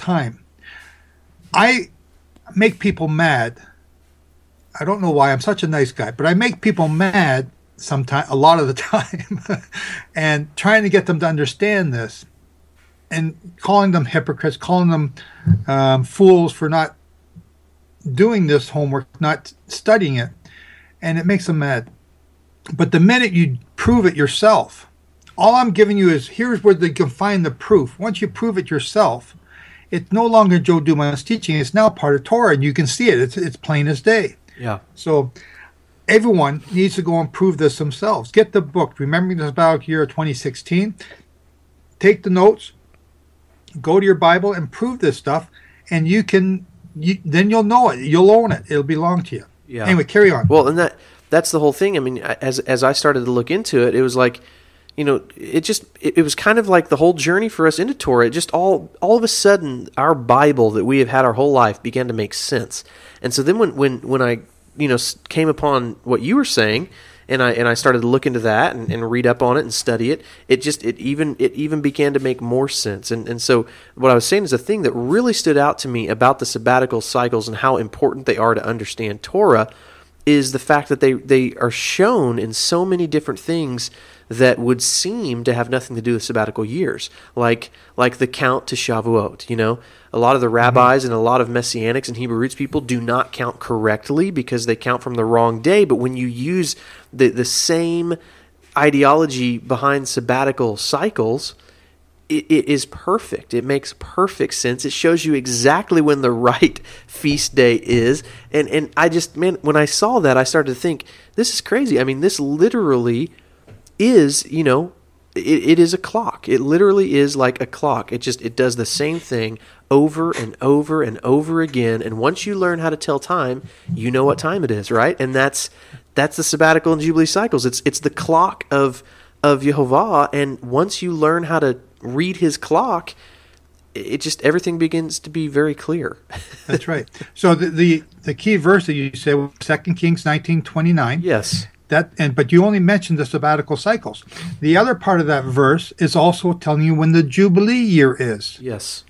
time. I make people mad. I don't know why I'm such a nice guy, but I make people mad sometimes, a lot of the time, and trying to get them to understand this, and calling them hypocrites, calling them um, fools for not doing this homework, not studying it, and it makes them mad. But the minute you prove it yourself, all I'm giving you is here's where they can find the proof. Once you prove it yourself, it's no longer Joe Dumond teaching. It's now part of Torah, and you can see it. It's it's plain as day. Yeah. So everyone needs to go and prove this themselves. Get the book, Remembering the Sabbatical Year 2016. Take the notes, go to your Bible, and prove this stuff, and you can. You, then you'll know it. You'll own it. It'll belong to you. Yeah. Anyway, carry on. Well, and that that's the whole thing. I mean, as as I started to look into it, it was like, you know, it just it, it was kind of like the whole journey for us into Torah. It just all all of a sudden, our Bible that we have had our whole life began to make sense. And so then when when when I you know came upon what you were saying. And I and I started to look into that and, and read up on it and study it. It just it even it even began to make more sense. And and so what I was saying is a thing that really stood out to me about the sabbatical cycles and how important they are to understand Torah is the fact that they, they are shown in so many different things that would seem to have nothing to do with sabbatical years, like like the count to Shavuot. You know, a lot of the mm-hmm. rabbis and a lot of messianics and Hebrew roots people do not count correctly because they count from the wrong day. But when you use the the same ideology behind sabbatical cycles, it, it is perfect. It makes perfect sense. It shows you exactly when the right feast day is. And and I just man, when I saw that, I started to think, this is crazy. I mean, this literally is, you know, it, it is a clock. It literally is like a clock. It just it does the same thing over and over and over again. And once you learn how to tell time, you know what time it is, right? And that's that's the sabbatical and jubilee cycles. It's it's the clock of of Jehovah. And once you learn how to read his clock, it just everything begins to be very clear. That's right. So the, the the key verse that you said was Second Kings nineteen twenty nine. yes. That and but you only mentioned the sabbatical cycles. The other part of that verse is also telling you when the jubilee year is. Yes.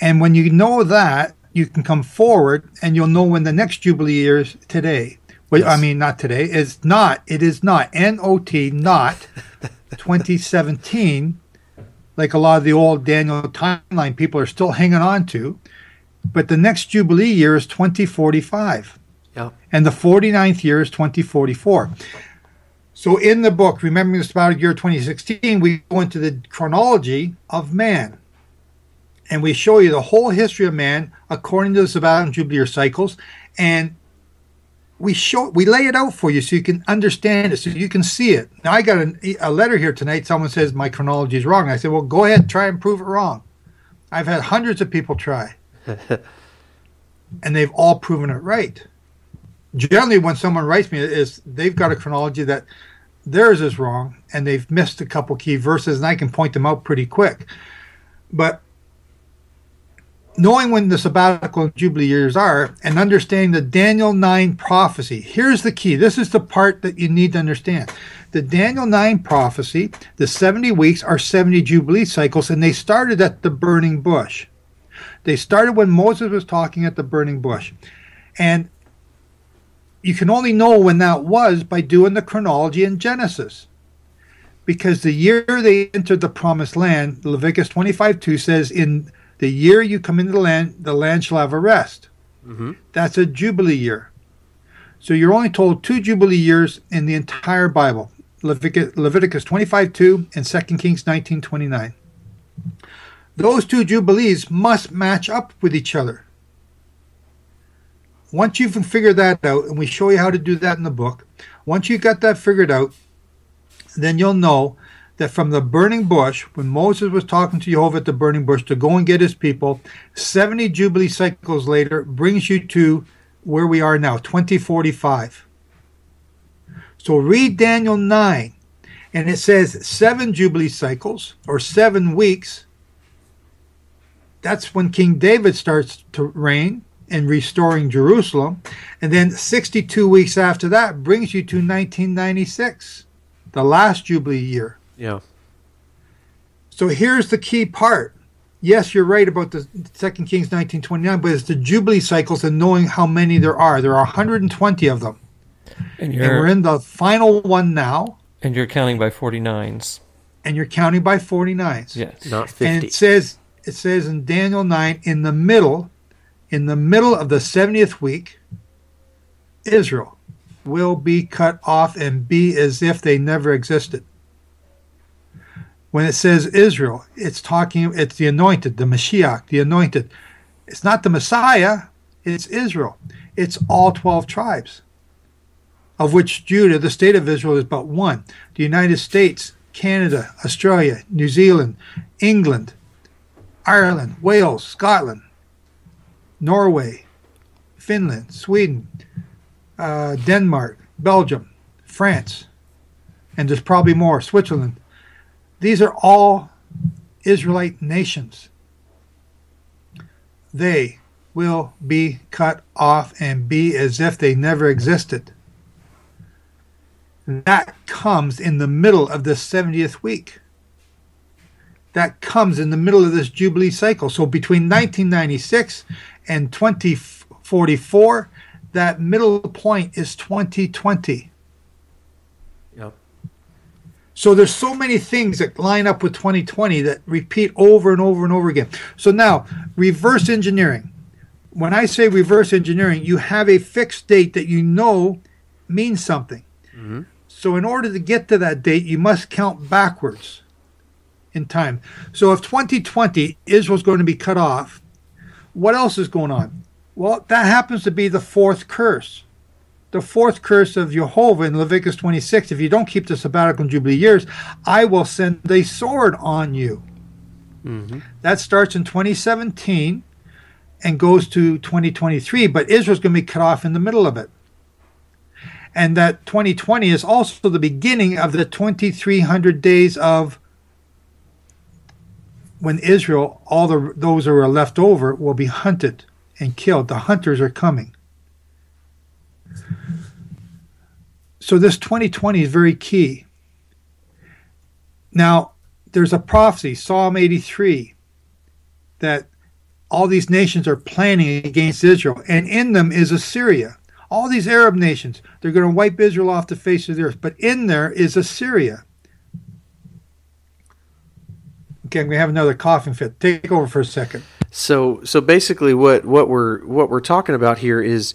And when you know that, you can come forward and you'll know when the next jubilee year is today. Well, I mean, not today. It's not. It is not. N O T. Not 2017. Like a lot of the old Daniel timeline people are still hanging on to. But the next jubilee year is 2045 Yeah. and the 49th year is 2044. So in the book, Remembering the Sabbatical Year 2016, we go into the chronology of man. And we show you the whole history of man according to the sabbatical and jubilee cycles. And we show we lay it out for you so you can understand it, so you can see it. Now I got an, a letter here tonight. Someone says my chronology is wrong. I said, well, go ahead, try and prove it wrong. I've had hundreds of people try, and they've all proven it right generally when someone writes me is they've got a chronology that theirs is wrong and they've missed a couple key verses and I can point them out pretty quick. But knowing when the sabbatical and jubilee years are and understanding the Daniel 9 prophecy. Here's the key. This is the part that you need to understand. The Daniel 9 prophecy, the 70 weeks are 70 jubilee cycles and they started at the burning bush. They started when Moses was talking at the burning bush. And you can only know when that was by doing the chronology in Genesis. Because the year they entered the promised land, Leviticus 25 2 says, In the year you come into the land, the land shall have a rest. Mhm. That's a Jubilee year. So you're only told two Jubilee years in the entire Bible Leviticus, Leviticus 25 2 and 2 Kings 19 29. Those two Jubilees must match up with each other once you've figured that out, and we show you how to do that in the book, once you got that figured out, then you'll know that from the burning bush, when Moses was talking to Jehovah at the burning bush to go and get his people, 70 Jubilee cycles later brings you to where we are now, 2045. So read Daniel 9, and it says seven Jubilee cycles or seven weeks. That's when King David starts to reign and restoring Jerusalem. And then 62 weeks after that brings you to 1996, the last Jubilee year. Yeah. So here's the key part. yes, you're right about the Second Kings 1929, but it's the Jubilee cycles and knowing how many there are. There are 120 of them. And And you're we're in the final one now, and you're counting by 49s. and you're counting by 49s. Yes. Not And 50. it says it says in Daniel 9 in the middle in the middle of the 70th week Israel will be cut off and be as if they never existed. When it says Israel, it's talking it's the anointed, the Mashiach, the anointed. It's not the Messiah, it's Israel. It's all 12 tribes. Of which Judah, the state of Israel, is but one. The United States, Canada, Australia, New Zealand, England, Ireland, Wales, Scotland, Norway, Finland, Sweden, uh, Denmark, Belgium, France, and there's probably more, Switzerland. These are all Israelite nations. They will be cut off and be as if they never existed. That comes in the middle of the 70th week that comes in the middle of this Jubilee cycle. So between 1996 and 2044, that middle point is 2020. Yep. So there's so many things that line up with 2020 that repeat over and over and over again. So now, reverse engineering. When I say reverse engineering, you have a fixed date that you know means something. Mm-hmm. So in order to get to that date, you must count backwards in time. So if 2020 Israel's going to be cut off, what else is going on? Well, that happens to be the fourth curse. The fourth curse of Jehovah in Leviticus 26 if you don't keep the sabbatical and jubilee years, I will send a sword on you. Mm-hmm. That starts in 2017 and goes to 2023, but Israel's going to be cut off in the middle of it. And that 2020 is also the beginning of the 2300 days of when Israel, all the those who are left over, will be hunted and killed. The hunters are coming. So this 2020 is very key. Now, there's a prophecy, Psalm 83, that all these nations are planning against Israel, and in them is Assyria. All these Arab nations, they're going to wipe Israel off the face of the earth, but in there is Assyria. Going to have another coughing fit. Take over for a second. So so basically what what we're what we're talking about here is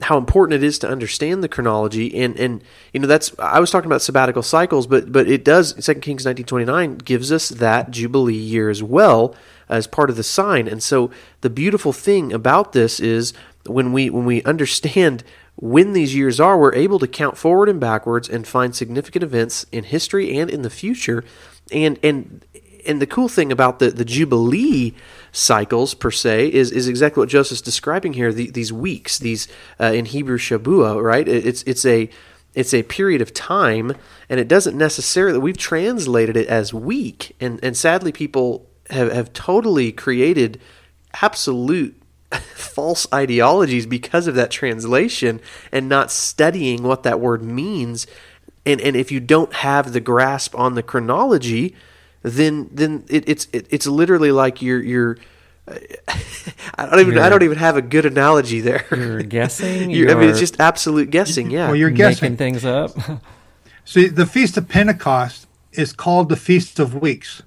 how important it is to understand the chronology and and you know that's I was talking about sabbatical cycles but but it does 2 Kings 1929 gives us that jubilee year as well as part of the sign and so the beautiful thing about this is when we when we understand when these years are we're able to count forward and backwards and find significant events in history and in the future and and and the cool thing about the, the Jubilee cycles per se is, is exactly what Joseph's describing here. The, these weeks, these uh, in Hebrew Shabua, right? It- It's it's a it's a period of time, and it doesn't necessarily. We've translated it as week, and and sadly, people have have totally created absolute false ideologies because of that translation and not studying what that word means. And and if you don't have the grasp on the chronology, then then it, it's it, it's literally like you're you're. I don't even I You're- don't even have a good analogy there. You're guessing. You- I mean, it's just absolute guessing. Yeah. Well, you're making guessing. things up. See, the Feast of Pentecost is called the Feast of Weeks.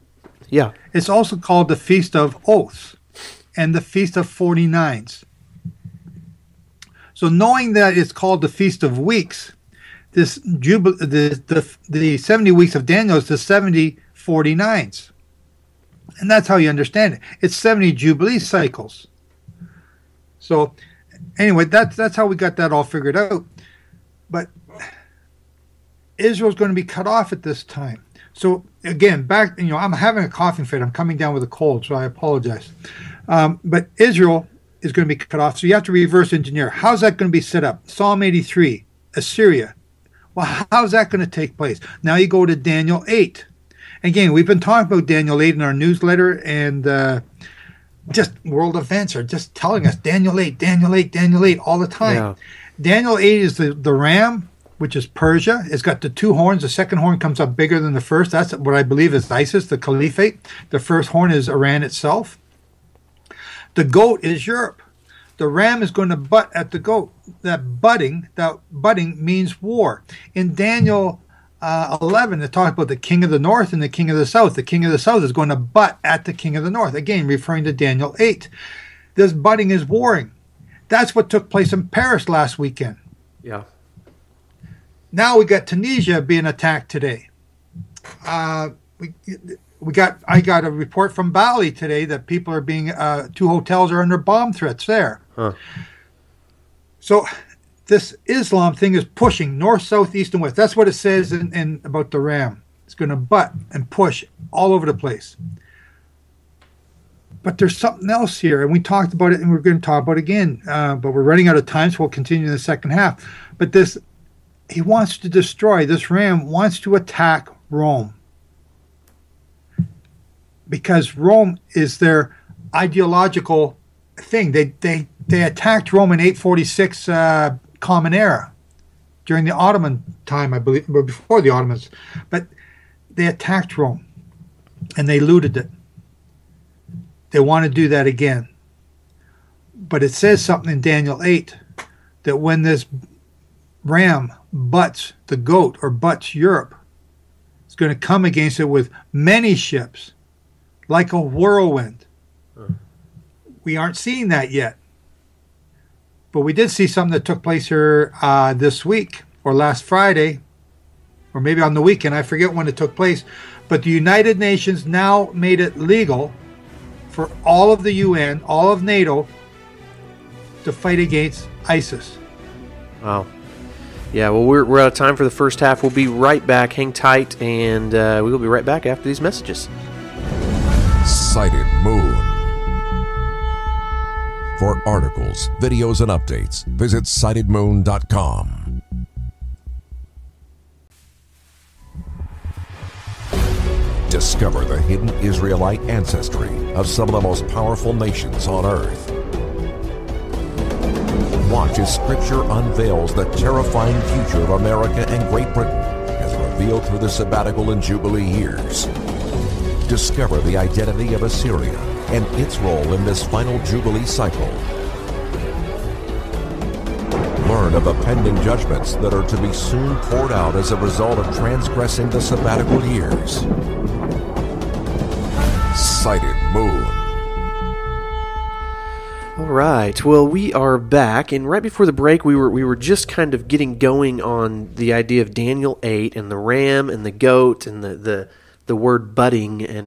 yeah. It's also called the Feast of Oaths and the Feast of 49s. So knowing that it's called the Feast of Weeks, this jubil- the, the the 70 weeks of Daniel is the 70 49s. And that's how you understand it. It's 70 jubilee cycles. So anyway, that's that's how we got that all figured out. But Israel's going to be cut off at this time. So again, back you know, I'm having a coughing fit. I'm coming down with a cold, so I apologize. Um, but Israel is going to be cut off. So you have to reverse engineer. How's that going to be set up? Psalm 83, Assyria. Well, how's that going to take place? Now you go to Daniel 8. Again, we've been talking about Daniel 8 in our newsletter, and uh, just world events are just telling us Daniel 8, Daniel 8, Daniel 8 all the time. Yeah. Daniel 8 is the, the ram, which is Persia. It's got the two horns. The second horn comes up bigger than the first. That's what I believe is ISIS, the caliphate. The first horn is Iran itself. The goat is Europe. The ram is going to butt at the goat. That butting, that butting means war. In Daniel uh, 11, it talks about the king of the north and the king of the south. The king of the south is going to butt at the king of the north. Again, referring to Daniel 8. This butting is warring. That's what took place in Paris last weekend. Yeah. Now we got Tunisia being attacked today. Uh, we we got I got a report from Bali today that people are being uh, two hotels are under bomb threats there. Huh. So this Islam thing is pushing north, south, east, and west. That's what it says in, in about the Ram. It's going to butt and push all over the place. But there's something else here, and we talked about it, and we're going to talk about it again. Uh, but we're running out of time, so we'll continue in the second half. But this, he wants to destroy. This Ram wants to attack Rome because Rome is their ideological thing. They they they attacked Rome in 846 uh, Common Era during the Ottoman time, I believe, or before the Ottomans, but they attacked Rome and they looted it. They want to do that again. But it says something in Daniel 8 that when this ram butts the goat or butts Europe, it's going to come against it with many ships like a whirlwind. Hmm. We aren't seeing that yet. But we did see something that took place here uh, this week or last Friday, or maybe on the weekend. I forget when it took place. But the United Nations now made it legal for all of the UN, all of NATO, to fight against ISIS. Wow. Yeah, well, we're, we're out of time for the first half. We'll be right back. Hang tight, and uh, we will be right back after these messages. Sighted Moon. For articles, videos, and updates, visit sightedmoon.com. Discover the hidden Israelite ancestry of some of the most powerful nations on earth. Watch as Scripture unveils the terrifying future of America and Great Britain as revealed through the sabbatical and Jubilee years. Discover the identity of Assyria and its role in this final Jubilee cycle. Learn of the pending judgments that are to be soon poured out as a result of transgressing the sabbatical years. Sighted Moon. All right. Well, we are back, and right before the break, we were we were just kind of getting going on the idea of Daniel eight and the ram and the goat and the the, the word budding and